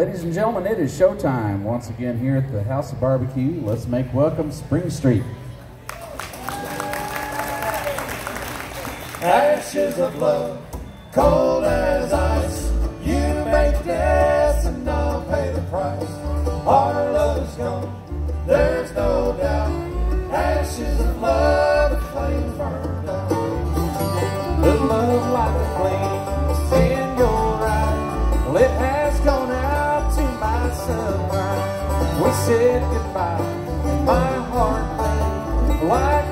Ladies and gentlemen, it is showtime once again here at the House of Barbecue. Let's make welcome Spring Street. Ashes of love, cold as ice. You make this said goodbye, my heart bled. Well,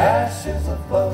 Ashes of love,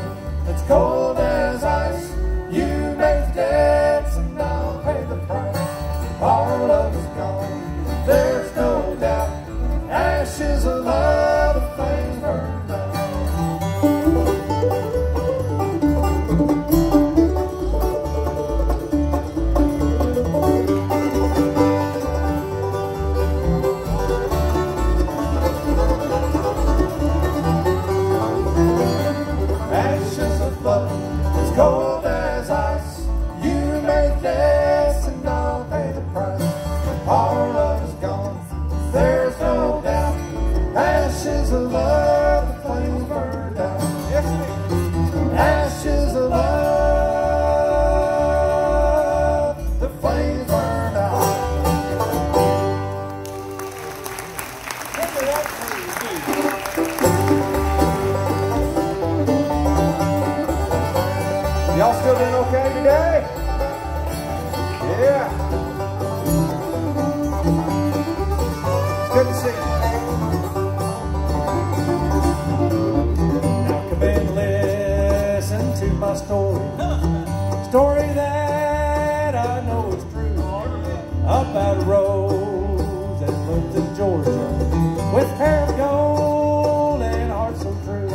Georgia with hair gold and heart so true.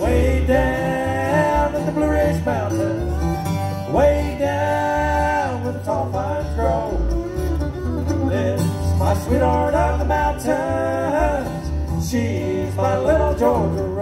Way down in the Blue Ridge Mountains, way down where the tall pines grow. Lives my sweetheart of the mountains, she's my little Georgia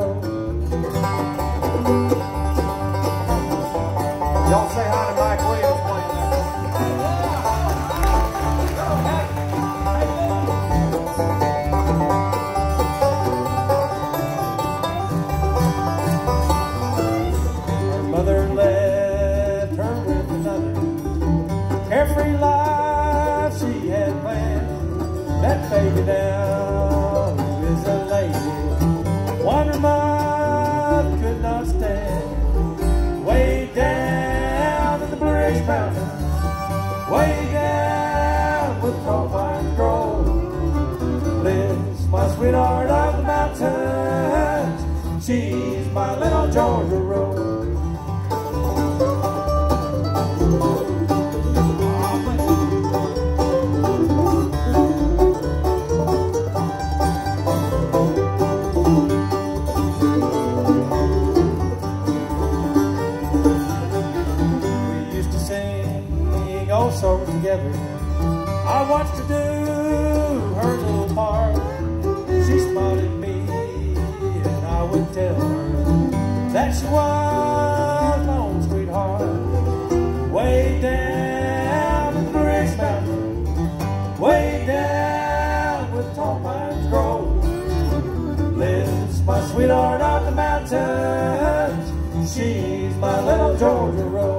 A lady. One her mother could not stand. Way down in the Blue Ridge Mountains. Way down with pines grow. Lives my sweetheart of the mountains. She's my little Georgia together. I watched her do her little part. She spotted me, and I would tell her that she was my own sweetheart. Way down in the Ridge Mountain, way down with tall pines grow. Lives my sweetheart of the mountains. She's my little Georgia rose.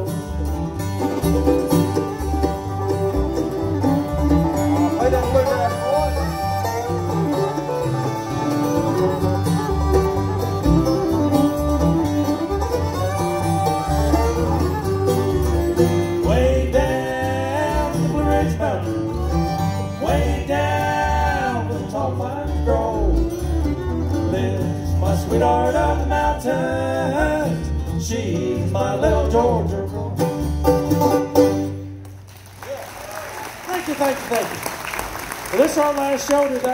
Sweetheart of the mountains. She's my little Georgia girl. Thank you, thank you, thank you. Well, this is our last show today.